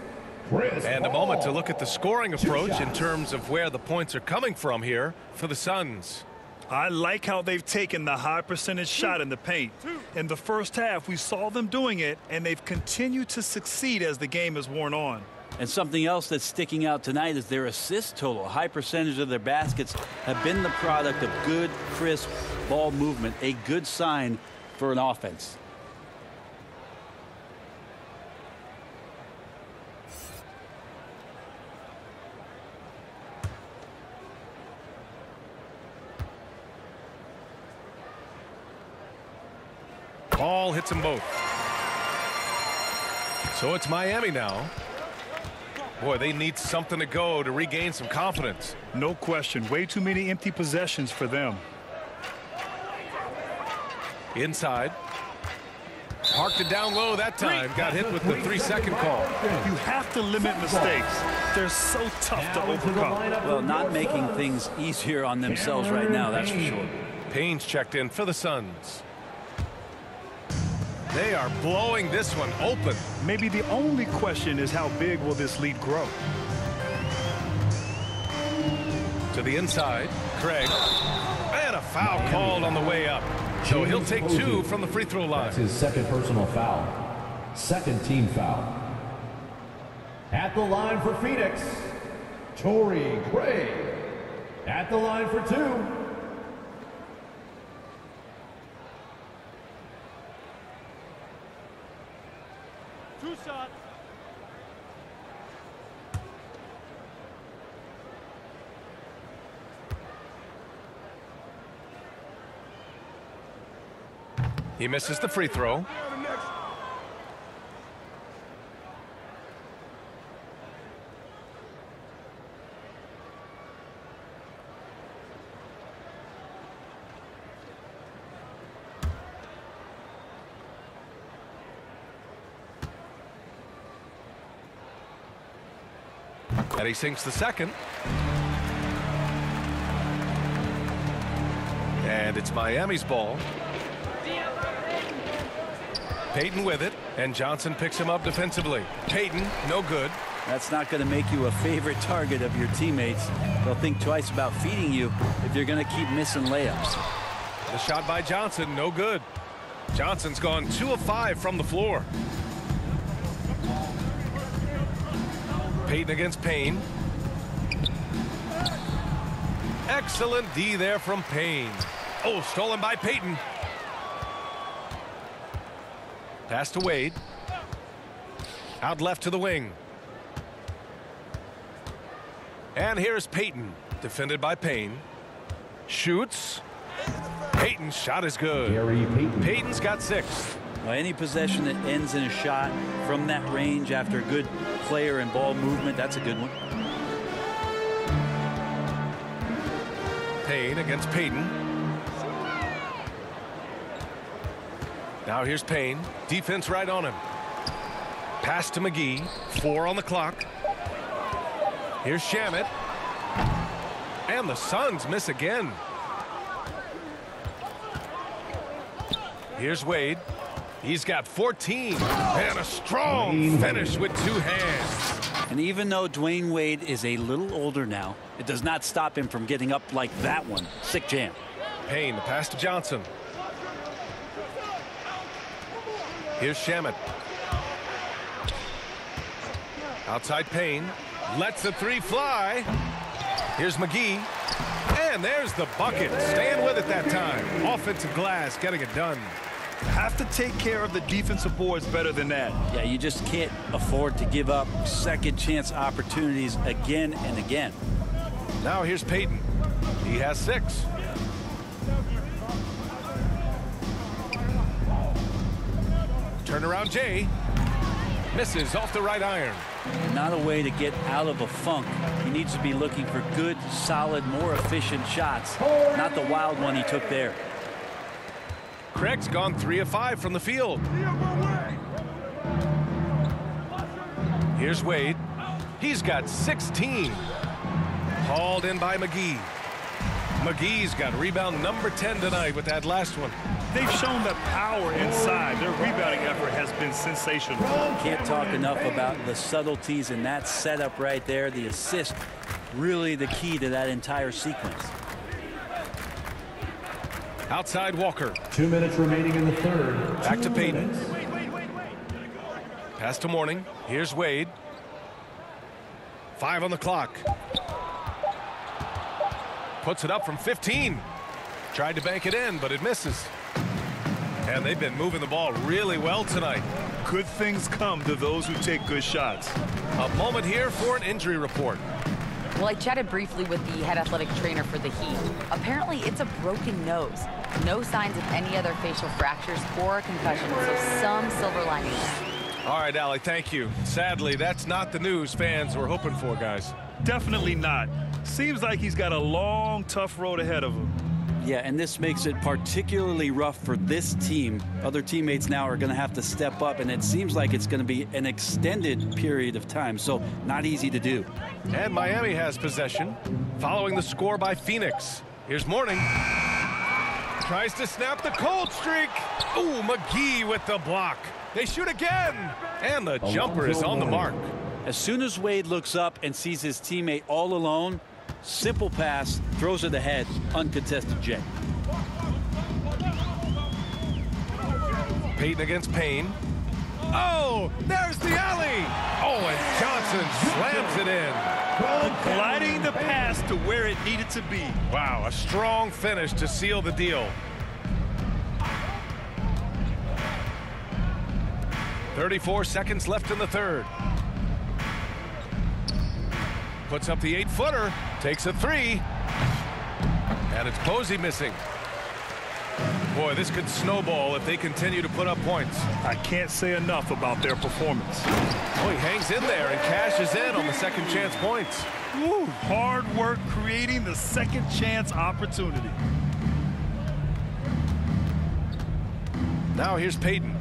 Chris And a moment to look at the scoring approach in terms of where the points are coming from here for the Suns. I like how they've taken the high percentage shot in the paint. In the first half, we saw them doing it, and they've continued to succeed as the game has worn on. And something else that's sticking out tonight is their assist total. High percentage of their baskets have been the product of good, crisp ball movement, a good sign for an offense. Ball hits them both. So it's Miami now. Boy, they need something to go to regain some confidence. No question, way too many empty possessions for them. Inside. Parked it down low that time. Got hit with the three-second call. You have to limit mistakes. They're so tough to Now into overcome. Well, not making things easier on themselves right now, that's for sure. Payne's checked in for the Suns. They are blowing this one open. Maybe the only question is how big will this lead grow? To the inside. Craig. And a foul called on the way up. So he'll take two from the free throw line. That's his second personal foul. Second team foul. At the line for Phoenix, Torrey Craig. At the line for two, Two He misses the free throw. And he sinks the second. And it's Miami's ball. Payton with it, and Johnson picks him up defensively. Payton, no good. That's not going to make you a favorite target of your teammates. They'll think twice about feeding you if you're going to keep missing layups. The shot by Johnson, no good. Johnson's gone two of five from the floor. Payton against Payne. Excellent D there from Payne. Oh, stolen by Payton. Pass to Wade. Out left to the wing. And here's Payton, defended by Payne. Shoots. Payton's shot is good. Gary Payton. Payton's got six. Well, any possession that ends in a shot from that range after good player and ball movement, that's a good one. Payne against Payton. Now here's Payne. Defense right on him. Pass to McGee. Four on the clock. Here's Shamet. And the Suns miss again. Here's Wade. He's got 14. And a strong finish with two hands. And even though Dwyane Wade is a little older now, it does not stop him from getting up like that one. Sick jam. Payne, the pass to Johnson. Here's Shamet. Outside Payne. Lets the three fly. Here's McGee. And there's the bucket. Staying with it that time. Offensive glass getting it done. Have to take care of the defensive boards better than that. Yeah, you just can't afford to give up second chance opportunities again and again. Now here's Payton. He has six. Turnaround Jay. Misses off the right iron. Not a way to get out of a funk. He needs to be looking for good, solid, more efficient shots. Not the wild one he took there. Craig's gone three of five from the field. Here's Wade. He's got 16. Hauled in by McGee. McGee's got rebound number 10 tonight with that last one. They've shown that power inside. Their rebounding effort has been sensational. Can't talk enough about the subtleties in that setup right there. The assist, really the key to that entire sequence. Outside Walker. Two minutes remaining in the third. Back to Two Payton. minutes. Pass to Mourning. Here's Wade. Five on the clock. Puts it up from 15. Tried to bank it in, but it misses. And they've been moving the ball really well tonight. Good things come to those who take good shots. A moment here for an injury report. Well, I chatted briefly with the head athletic trainer for the Heat. Apparently, it's a broken nose. No signs of any other facial fractures or a concussion, so some silver lining there. All right, Allie, thank you. Sadly, that's not the news fans were hoping for, guys. Definitely not. Seems like he's got a long, tough road ahead of him. Yeah, and this makes it particularly rough for this team. Other teammates now are going to have to step up, and it seems like it's going to be an extended period of time, so not easy to do. And Miami has possession, following the score by Phoenix. Here's Mourning. Tries to snap the cold streak. Ooh, McGee with the block. They shoot again. And the jumper is on the mark. As soon as Wade looks up and sees his teammate all alone, simple pass, throws it ahead, uncontested J. Payton against Payne. Oh, there's the alley. Oh, and Johnson slams it in. Gliding the pass to where it needed to be. Wow, a strong finish to seal the deal. Thirty-four seconds left in the third. Puts up the eight-footer, takes a three, and it's Posey missing. Boy, this could snowball if they continue to put up points. I can't say enough about their performance. Oh, he hangs in there and cashes in on the second chance points. Woo, hard work creating the second chance opportunity. Now here's Payton.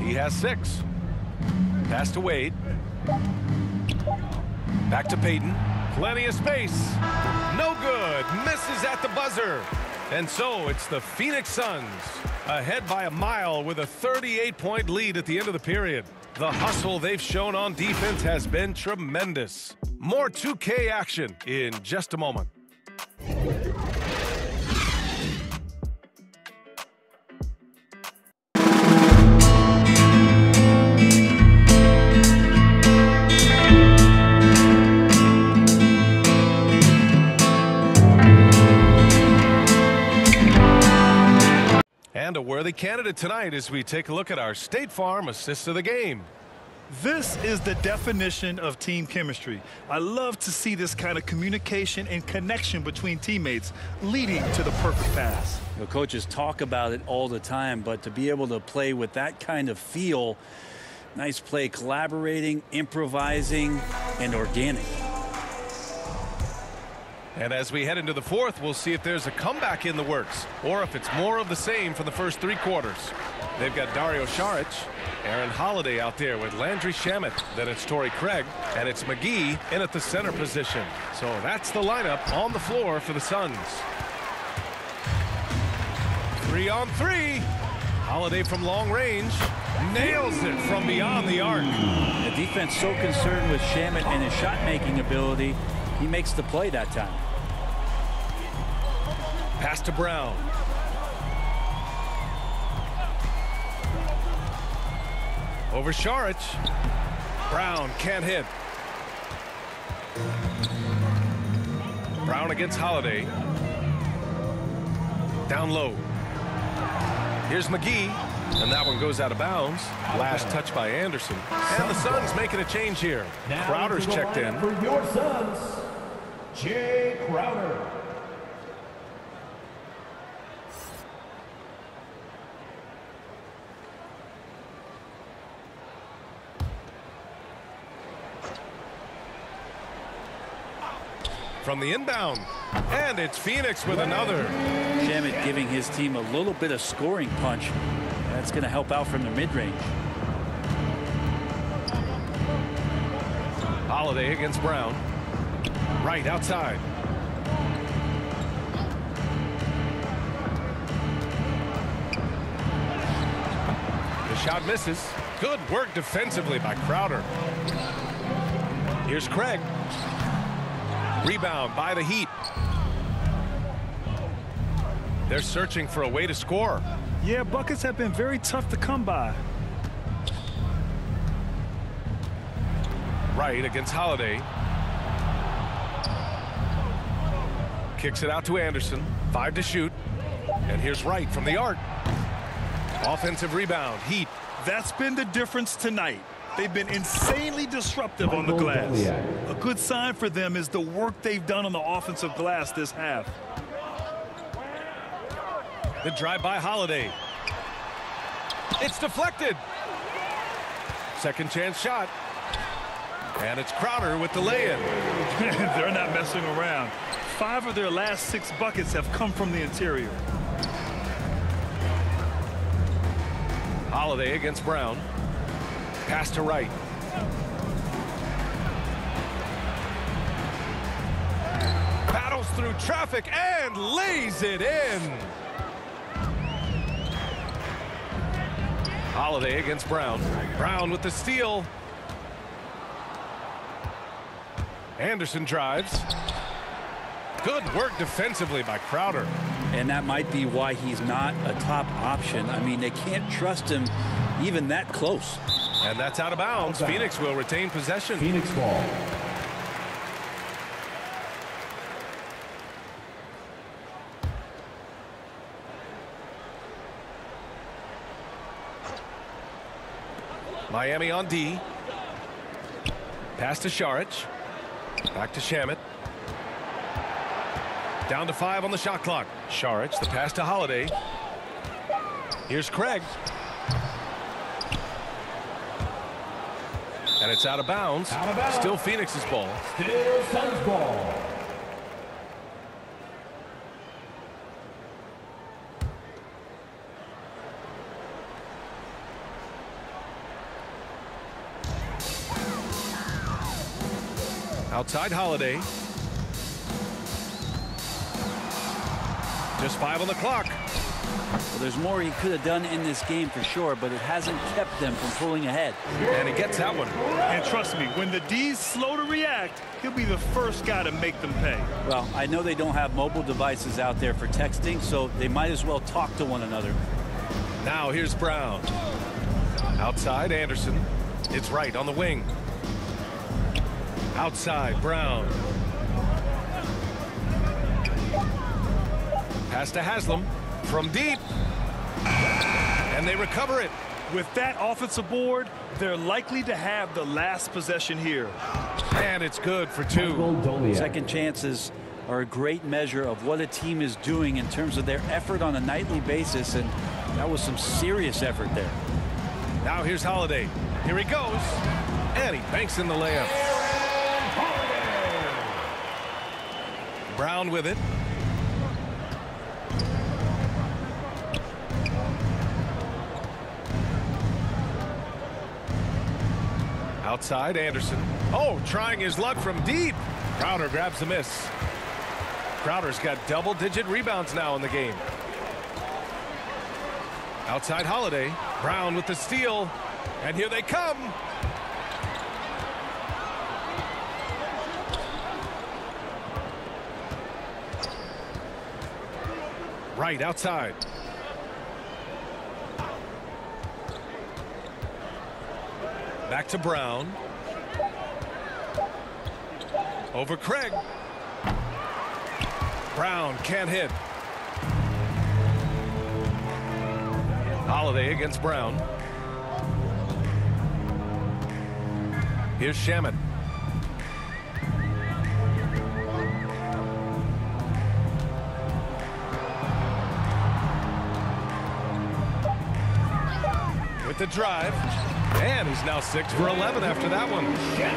He has six. Pass to Wade. Back to Payton. Plenty of space. No good. Misses at the buzzer. And so it's the Phoenix Suns ahead by a mile with a 38-point lead at the end of the period. The hustle they've shown on defense has been tremendous. More 2K action in just a moment. And a worthy candidate tonight as we take a look at our State Farm assist of the game. This is the definition of team chemistry. I love to see this kind of communication and connection between teammates leading to the perfect pass. You know, coaches talk about it all the time, but to be able to play with that kind of feel, nice play collaborating, improvising, and organic. And as we head into the fourth, we'll see if there's a comeback in the works or if it's more of the same from the first three quarters. They've got Dario Saric, Aaron Holiday out there with Landry Shamet. Then it's Torrey Craig, and it's McGee in at the center position. So that's the lineup on the floor for the Suns. Three on three. Holiday from long range nails it from beyond the arc. The defense so concerned with Shamet and his shot-making ability, he makes the play that time. Pass to Brown. Over Saric. Brown can't hit. Brown against Holiday. Down low. Here's McGee. And that one goes out of bounds. Last touch by Anderson. And the Suns making a change here. Crowder's checked in. For your Suns, Jae Crowder. From the inbound. And it's Phoenix with another. Shamet giving his team a little bit of scoring punch. That's going to help out from the mid-range. Holiday against Brown. Right outside. The shot misses. Good work defensively by Crowder. Here's Craig. Rebound by the Heat. They're searching for a way to score. Yeah, buckets have been very tough to come by. Wright against Holiday. Kicks it out to Anderson. Five to shoot. And here's Wright from the arc. Offensive rebound. Heat. That's been the difference tonight. They've been insanely disruptive on the glass. Goliak. A good sign for them is the work they've done on the offensive glass this half. The drive by Holiday. It's deflected. Second chance shot. And it's Crowder with the lay-in. They're not messing around. Five of their last six buckets have come from the interior. Holiday against Brown. Pass to Wright. Battles through traffic and lays it in. Holiday against Brown. Brown with the steal. Anderson drives. Good work defensively by Crowder. And that might be why he's not a top option. I mean, they can't trust him even that close. And that's out of bounds. Phoenix will retain possession. Phoenix ball. Miami on D. Pass to Saric. Back to Shamet. Down to five on the shot clock. Saric, the pass to Holiday. Here's Craig. And it's out of bounds. Out of bounds. Still Phoenix's ball. Still Suns ball. Outside Holiday. Just five on the clock. Well, there's more he could have done in this game for sure, but it hasn't kept them from pulling ahead. And he gets that one. And trust me, when the D's slow to react, he'll be the first guy to make them pay. Well, I know they don't have mobile devices out there for texting, so they might as well talk to one another. Now here's Brown. Outside Anderson. It's Wright on the wing. Outside Brown. Pass to Haslem from deep. And they recover it. With that offensive board, they're likely to have the last possession here. And it's good for two. Second chances are a great measure of what a team is doing in terms of their effort on a nightly basis, and that was some serious effort there. Now here's Holiday. Here he goes. And he banks in the layup. Brown with it. Outside Anderson. Oh, trying his luck from deep. Crowder grabs the miss. Crowder's got double-digit rebounds now in the game. Outside Holiday. Brown with the steal. And here they come. Right outside. Back to Brown. Over Craig. Brown can't hit. Holiday against Brown. Here's Shamet. With the drive. And he's now 6 for 11 after that one.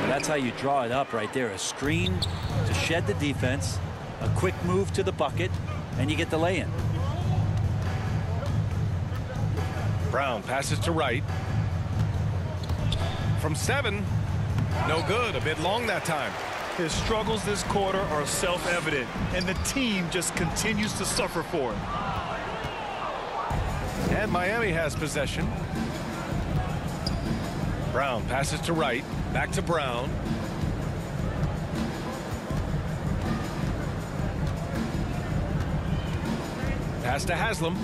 That's how you draw it up right there. A screen to shed the defense, a quick move to the bucket, and you get the lay-in. Brown passes to Wright. From seven. No good. A bit long that time. His struggles this quarter are self-evident, and the team just continues to suffer for it. And Miami has possession. Brown passes to Wright. Back to Brown. Pass to Haslem.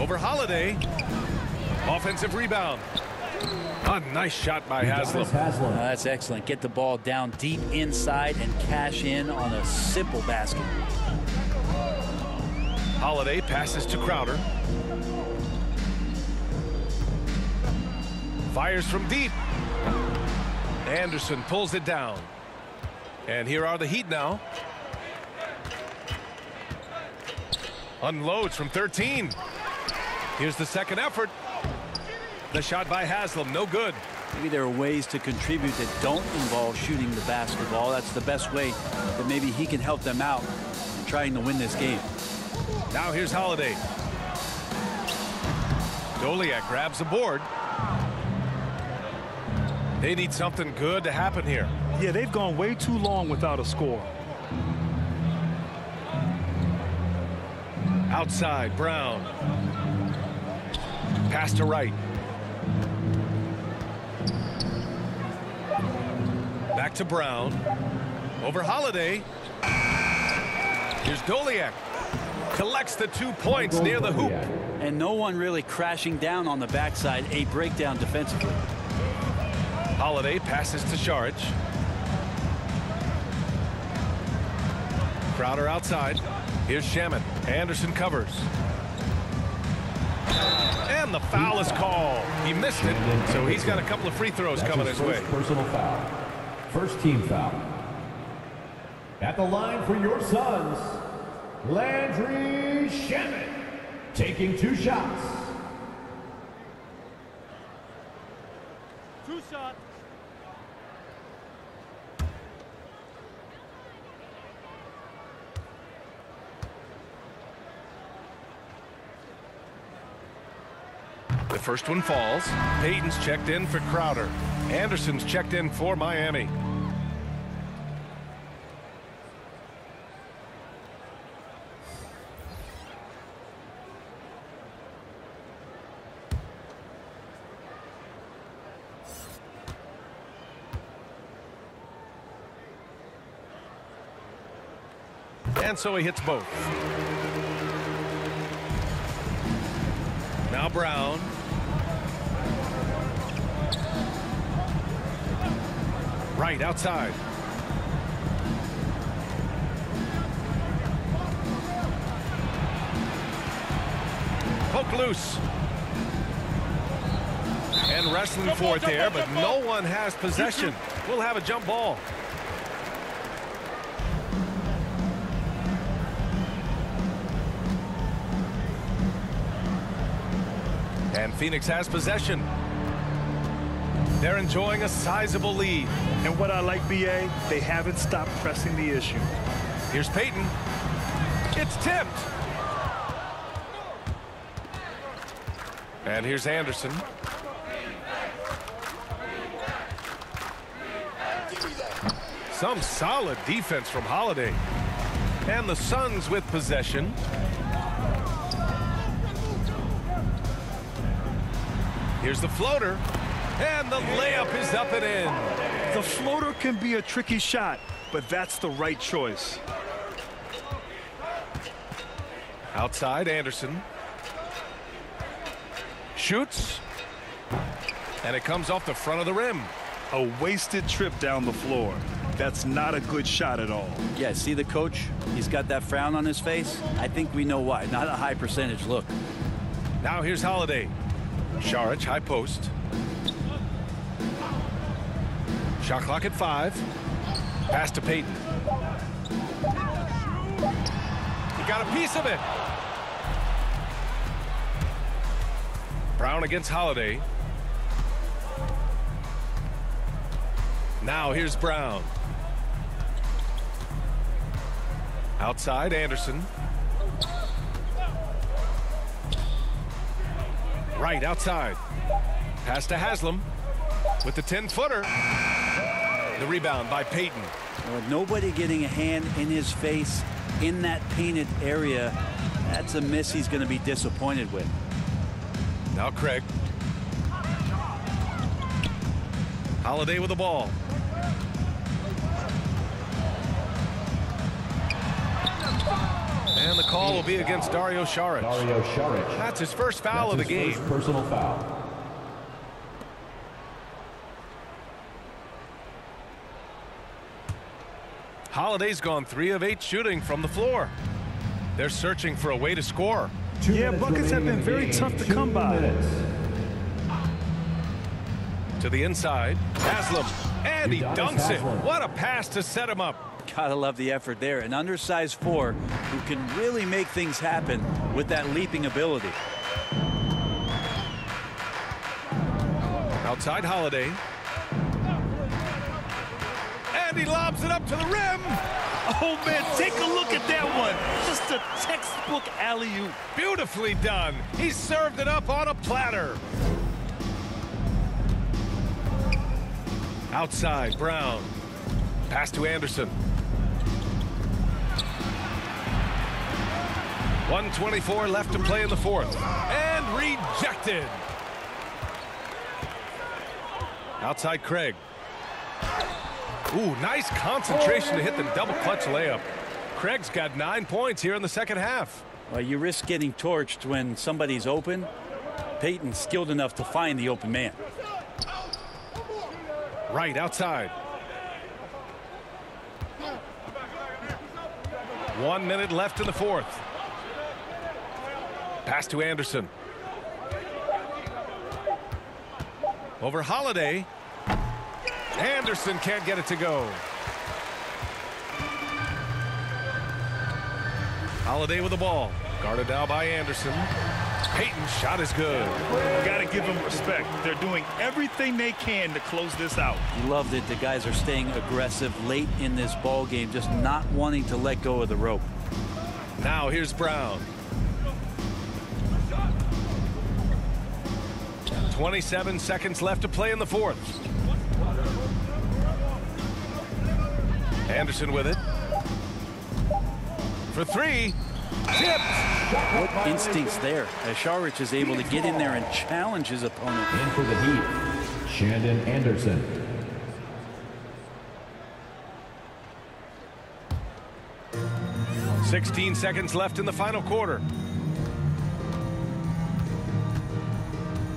Over Holiday. Offensive rebound. A nice shot by Haslem. Uh, that's excellent. Get the ball down deep inside and cash in on a simple basket. Holiday passes to Crowder. Fires from deep. Anderson pulls it down. And here are the Heat now. Unloads from 13. Here's the second effort. The shot by Haslem, no good. Maybe there are ways to contribute that don't involve shooting the basketball. That's the best way that maybe he can help them out in trying to win this game. Now here's Holiday. Doleac grabs the board. They need something good to happen here. Yeah, they've gone way too long without a score. Outside, Brown. Pass to Wright. Back to Brown. Over Holiday. Here's Doleac. Collects the two points near the hoop. And no one really crashing down on the backside. A breakdown defensively. Holiday passes to Saric. Crowder outside. Here's Shamet. Anderson covers. And the foul is called. He missed it, so he's got a couple of free throws That's coming his his way. first personal foul. First team foul. At the line for your Suns, Landry Shamet taking two shots. Two shots. First one falls. Payton's checked in for Crowder. Anderson's checked in for Miami. And so he hits both. Now Brown. Wright outside. Poke loose. And wrestling for it there, but no one has possession. We'll have a jump ball. And Phoenix has possession. They're enjoying a sizable lead. And what I like, BA, they haven't stopped pressing the issue. Here's Payton. It's tipped. And here's Anderson. Some solid defense from Holiday. And the Suns with possession. Here's the floater. And the layup is up and in. The floater can be a tricky shot, but that's the right choice. Outside, Anderson. Shoots. And it comes off the front of the rim. A wasted trip down the floor. That's not a good shot at all. Yeah, see the coach? He's got that frown on his face. I think we know why. Not a high percentage look. Now here's Holiday. Saric, high post. Shot clock at five. Pass to Payton. He got a piece of it. Brown against Holiday. Now here's Brown. Outside Anderson. Wright outside. Pass to Haslem with the 10 footer. The rebound by Payton. With nobody getting a hand in his face in that painted area, that's a miss he's going to be disappointed with. Now Craig. Holiday with the ball. And the call will be against Dario Saric. Dario Saric. That's his first foul That's of the his game. first personal foul. Holiday's gone three of eight shooting from the floor. They're searching for a way to score. Two Yeah, buckets have been very tough to Two come by. minutes. To the inside. Haslem. And he dunks it. What a pass to set him up. Gotta love the effort there. An undersized four who can really make things happen with that leaping ability. Outside Holiday. And he lobs it up to the rim. Oh, man, take a look at that one. Just a textbook alley-oop. Beautifully done. He served it up on a platter. Outside, Brown. Pass to Anderson. 124 left to play in the fourth. And rejected. Outside Craig. Ooh, nice concentration to hit the double clutch layup. Craig's got nine points here in the second half. Well, you risk getting torched when somebody's open. Payton's skilled enough to find the open man. Wright outside. One minute left in the fourth. Pass to Anderson. Over Holiday. Anderson can't get it to go. Holiday with the ball. Guarded now by Anderson. Payton's shot is good. Got to give them respect. They're doing everything they can to close this out. You love that the guys are staying aggressive late in this ball game, just not wanting to let go of the rope. Now here's Brown. 27 seconds left to play in the fourth. Anderson with it. For three. Tipped. What instincts there as Saric is able to get in there and challenge his opponent. In for the Heat, Shandon Anderson. Sixteen seconds left in the final quarter.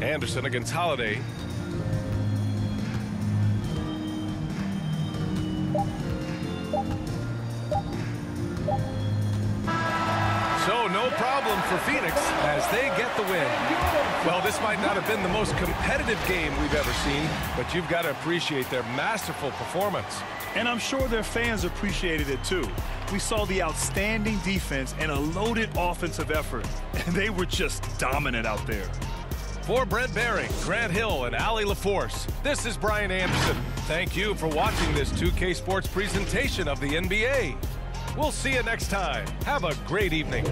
Anderson against Holiday. For Phoenix as they get the win. Well, this might not have been the most competitive game we've ever seen, but you've got to appreciate their masterful performance. And I'm sure their fans appreciated it too. We saw the outstanding defense and a loaded offensive effort, and they were just dominant out there. For Brent Barry, Grant Hill, and Allie LaForce, this is Brian Anderson. Thank you for watching this 2K Sports presentation of the NBA. We'll see you next time. Have a great evening.